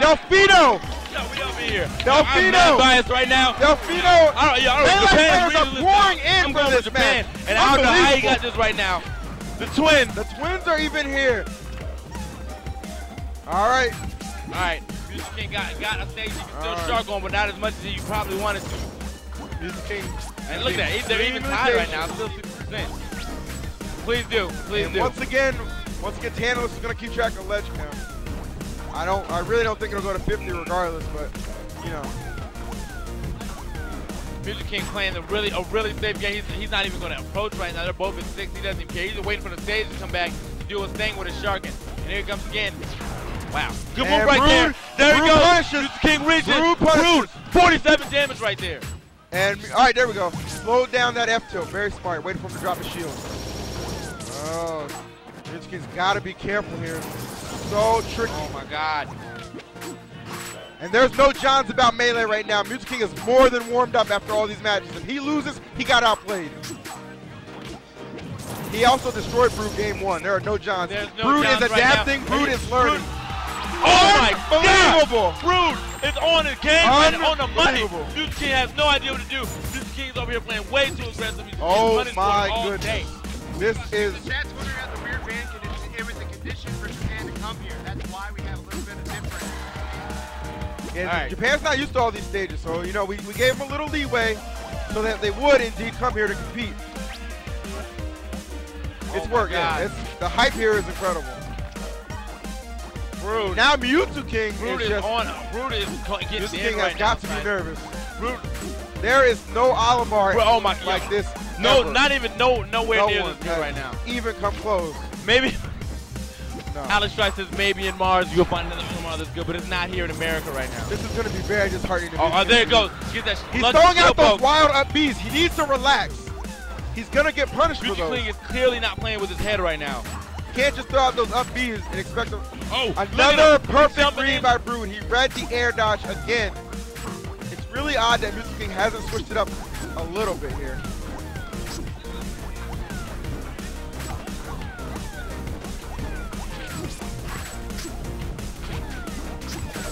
Delfino! Yo, we over here. Delfino! I'm biased right now. Delfino! I don't, yeah, I don't, Melee Japan's players are pouring in I'm for going this Japan, match. and I don't know how Unbelievable. got this right now. The twins. The twins are even here. All right. All right, Mewtwo King got got a stage. He can still right. shark on, but not as much as you probably wanted to. Mewtwo King. And look at that, they're even tied right now, still 60%. Please do, please And do. once again, once again, Tantalus is gonna keep track of ledge count. I don't, I really don't think it'll go to 50 regardless, but you know. Mewtwo King playing a really a really safe game. He's, he's not even going to approach right now. They're both at six. He doesn't even care. He's waiting for the stage to come back to do his thing with his sharking. And here it comes again. Wow. Good And move right Brood- there. There Brood he goes. King reaches. Brood Brood, 47 damage right there. And all right, there we go. Slow down that F tilt. Very smart. Waiting for him to drop his shield. Oh, King's got to be careful here. So tricky. Oh my God. And there's no Johns about Melee right now. Mewtwo King is more than warmed up after all these matches. If he loses, he got outplayed. He also destroyed Brood game one. There are no Johns. There's no Brood Johns is right adapting. Brood is learning. Oh my God. Unbelievable. Brood is on the game and on the money. Mewtwo King has no idea what to do. Mewtwo King's over here playing way too aggressive. He's Oh running for it my goodness. day. This is and right. Japan's not used to all these stages, so you know we, we gave them a little leeway so that they would indeed come here to compete. Oh it's Oh my working. It's, the hype here is incredible. Brood. Now Mewtwo King Brood is is just on. Brood is getting in king right has got now, to be nervous. Brood. There is no Olimar Bro, oh my- like yeah. this. No, ever. not even no nowhere No near one this right now. Even come close. Maybe No. Alex Strife says maybe in Mars you'll find another Olimar that's good, but it's not here in America right now. This is going to be very disheartening. to Oh, oh, there it goes. Get that. He's throwing out those poke. wild up Bs. He needs to relax. He's going to get punished for Music those. King is clearly not playing with his head right now. Can't just throw out those up Bs and expect them. Oh, Another perfect read in. by Brood. He read the air dodge again. It's really odd that Mewtwo King hasn't switched it up a little bit here.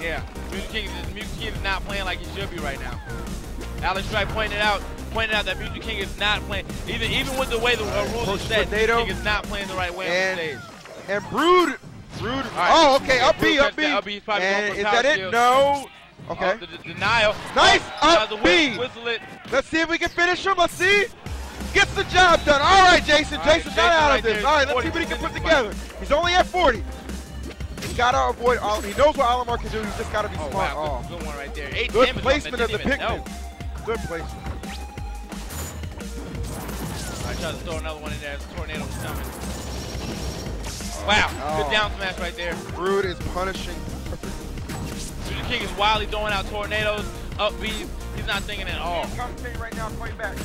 Yeah, Mewtwo King is Mewtwo King is not playing like he should be right now. Alex Strife pointed out pointed out that Mewtwo King is not playing even even with the way the uh, rules are set. Music. King is not playing the right way And- on the stage. And Brood, Brood. right. Oh, okay. Up B, up B. up B. He's probably going And is that it? No. Okay. Oh, the, the denial. Nice Oh, up B. Whistle it. Let's see if we can finish him. Let's see. Gets the job done. All right, Jason. All right, Jason's Jason not out right of this. All right, let's see what he can put together. He's only at 40. He's got to avoid. All, he knows what Olimar can do. He's just got to be Oh smart. wow, Oh. good, good one right there. Eight Good placement of the Pikmin. Good placement. I tried to throw another one in there. The tornado was coming. Wow, Oh. good down smash right there. Brood is punishing. Mewtwo King is wildly throwing out tornadoes, up Bs. He's not thinking at all. Commentating right now, fight back.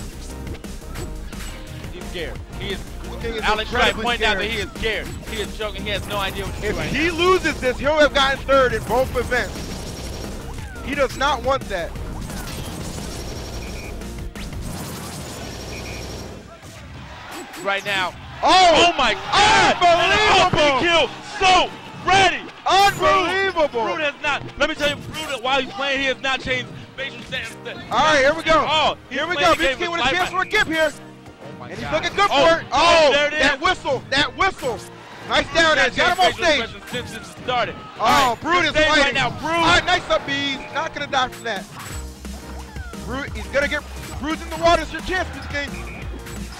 Scared. He is. Is Alex Wright incredibly pointed out that scared. he is scared. He is choking. He has no idea what to do If right he now. loses this, he'll have gotten third in both events. He does not want that. Right now. Oh, Oh my God! Unbelievable! Kill. So ready. unbelievable! Brood has not. Let me tell you, Brood, while he's playing, he has not changed facial stance. Uh, All right, here we go. Oh, here we go. King with a chance for a gip here. Oh my And he's God. looking good oh, for it. Oh, oh there it is. that whistle, that whistle. Nice down edge. Got him on stage. this started. Oh, right, Brood is fighting. right now. Brood. All right, nice up, B's. Not gonna die from that. Brood, he's gonna get Brood's in the water. It's your chance, Mewtwo King.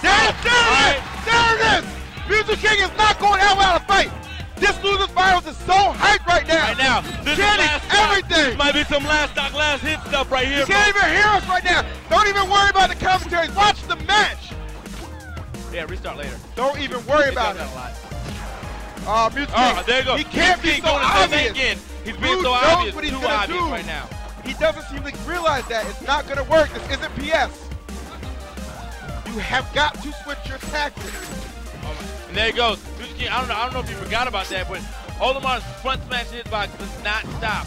There, it- there it right. There it is. Mewtwo King is not going out without a fight. This losers finals is so hyped right now. Right now, this is last everything. This might be some last stock, last hit stuff right here. You can't even hear us right now. Don't even worry about the commentaries. Watch the match. Yeah, restart later. Don't even worry about it. Uh. Music Oh, there you go. He can't He's be so doing the same thing obvious. again. He's being so obvious, what he's too gonna obvious do. right now. He doesn't seem to realize that. It's not going to work. This isn't PS. You have got to switch your tactics. And there he goes. Music I don't know. I don't know if you forgot about that, but Olimar's front smash hitbox does not stop.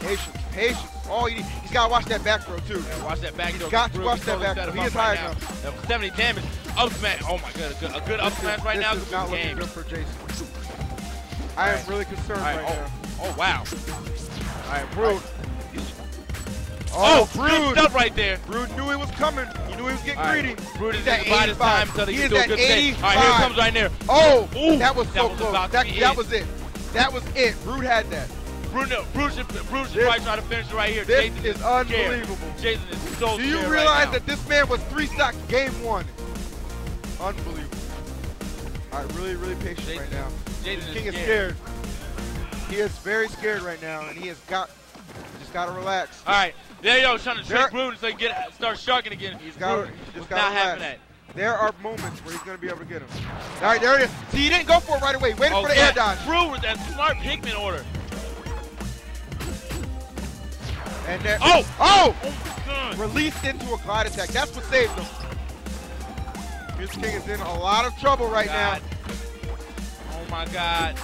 Patience, patience. Oh, he, he's got to watch that back throw, too. Yeah, watch that back throw. Got to watch that back throw. He is up right high now. enough. That was 70 damage. Up smash. Oh my god, a good, a good up smash right this now. is not looking game. good for Jason. I am really concerned right. right, oh, now. Oh, oh wow. All right, Brood. Oh, oh, good Brood. stuff right there. Brood knew it was coming. He knew he was getting All right, greedy. Brood is He's at in the 85. time until he He is at good thing. All right, here comes right there. Oh, Ooh, that was that so was close. That, that was it. That was it. Brood had that. Brood, no, Brood should, Brood This- probably try to finish it right here. This Jason is scared. unbelievable. Jason is so scared. Do you realize right that this man was three stocks game one? Unbelievable. All right, really, really patient Jason- right now. Jason King is is scared. scared. He is very scared right now, and he has got, just got to relax. All right, there you go, trying to trick Brood so he can get start sharking again. He's got, he just got not having that. There are moments where he's going to be able to get him. All right, there it is. See, he didn't go for it right away. Waited Oh, for the yeah. air dodge. Brood with that smart Pikmin order. And there, Oh! oh! Oh. Released into a glide attack. That's what saved him. Mewtwo King is in a lot of trouble right now. Oh my god.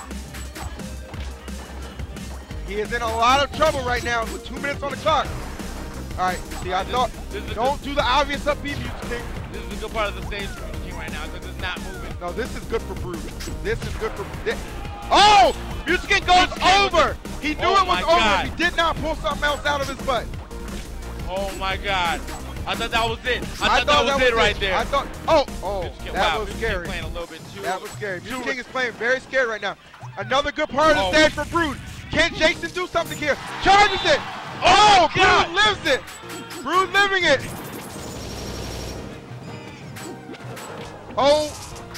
He is in a lot of trouble right now with two minutes on the clock. All right, see, I This- thought, this don't do the obvious upbeat, Mewtwo King. This is a good part of the stage for King right now because it's not moving. No, this is good for Brood. This is good for. Thi- oh! Music goes was- over. He knew Oh it was over. He did not pull something else out of his butt. Oh my god. I thought that was it. I thought, I that was it right there. I thought. Oh, oh, Music that wow, was Music scary. playing a little bit too. That was scary. too is playing very scared right now. Another good part of Oh. the stage for Brood. Can Jason do something here? Charges it. Oh, oh God. Brood lives it. Brood living it. Oh,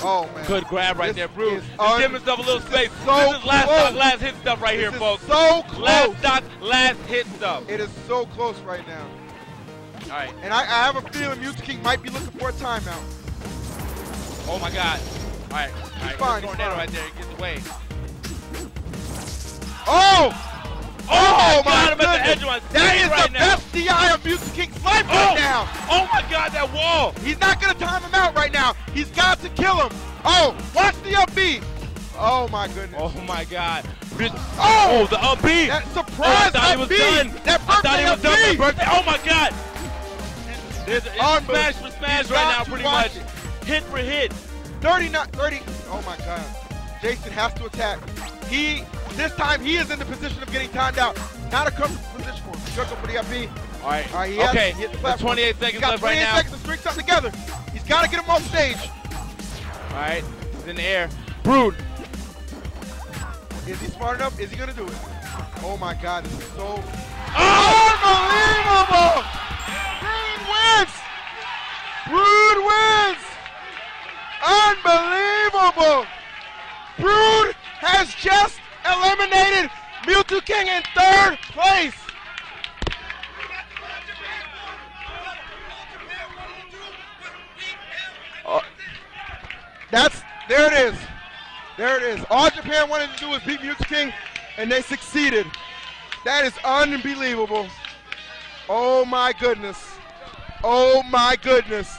oh man. Good grab right This there, is Just give himself a little space. so this is last close. last hit stuff right here, This is folks. so close. Last stock, last hit stuff. It is so close right now. All right. And I, I have a feeling Mewtwo King might be looking for a timeout. Oh my god. All right. All right. fine, he's tornado fine. right there. He gets away. Oh! Oh, oh, my god, my at the goodness. my That is right the now. best DI of Mewtwo King's life Oh! right now. Oh my god, that wall. He's not going to time him out right now. He's got to kill him. Oh, watch the up B. Oh, my goodness. Oh my god. Oh! Oh, the up B. That Oh, I surprise thought he up was done. That I thought he was up done birthday. Oh my god. There's it's Unbelievable. smash for smash He's right now, pretty much. it. Hit for hit. 30 not 30. Oh, my God. Jason has to attack. He, this time, he is in the position of getting timed out. Not a comfortable position for him. To for the up All right. All right, he has- okay. he hit the There's platform. 28 He's seconds got left right 28 now. seconds to string something together. He's got to get him off stage. All right. He's in the air. Brood. Is he smart enough? Is he going to do it? Oh, my God. This is so! Unbelievable! Brood wins! Brood wins! Unbelievable! Brood has just eliminated Mewtwo King in third place! Uh, that's there it is. There it is. All Japan wanted to do was beat Mewtwo King, and they succeeded. That is unbelievable. Oh my goodness. Oh my goodness.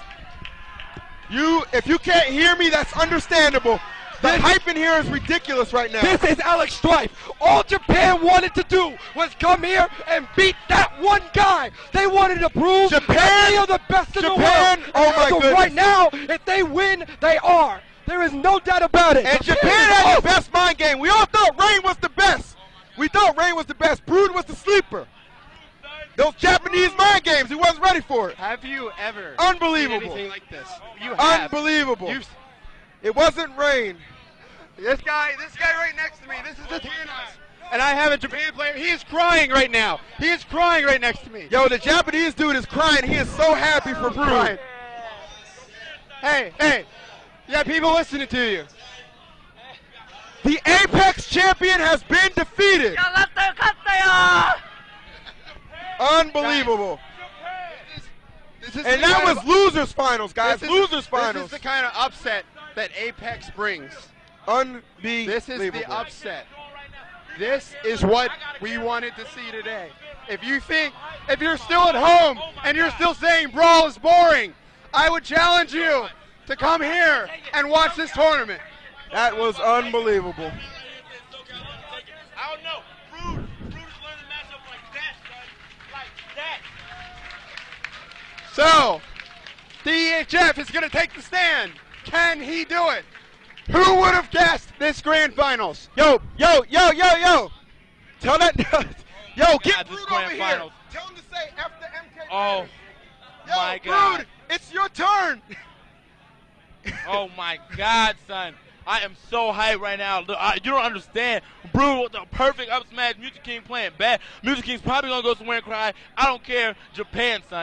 You, if you can't hear me, that's understandable. The hype in here is ridiculous right now. This is Alex Strife. All Japan wanted to do was come here and beat that one guy. They wanted to prove Japan- that they are the best in Japan- the world. oh my as of goodness. Right now, if they win, they are. There is no doubt about it. and Japan had the best mind game. We all thought Rain was the best. We thought Rain was the best. Brood was the sleeper. Those Japanese mind games, he wasn't ready for it. Have you ever Unbelievable. seen anything like this? You have. Unbelievable. You've- It wasn't Rain. This guy, this guy right next to me, this is the Thanos. And I have a Japan player. He is crying right now. He is crying right next to me. Yo, the Japanese dude is crying. He is so happy for. Crying. Hey, hey, Yeah, people listening to you. The Apex champion has been defeated. Unbelievable. This is And that was losers finals, guys. this is- Losers finals. This is the kind of upset that Apex brings. Unbelievable. This is the upset. This is what we wanted to see today. If you think, if you're still at home and you're still saying Brawl is boring, I would challenge you to come here and watch this tournament. That was unbelievable. I don't know. Brood. Brood is learning matchup like that, son. Like that. So, DHF is going to take the stand. Can he do it? Who would have guessed this grand finals? Yo, yo, yo, yo, yo. Tell that. yo, get God, Brood over finals. here. Tell him to say after MK. Oh, yo, my God. Brood, it's your turn. oh my God, son. I am so hyped right now. Look, I, you don't understand. Brood with the perfect up smash. Mewtwo King playing bad. Mewtwo King's probably gonna go somewhere and cry. I don't care. Japan, son.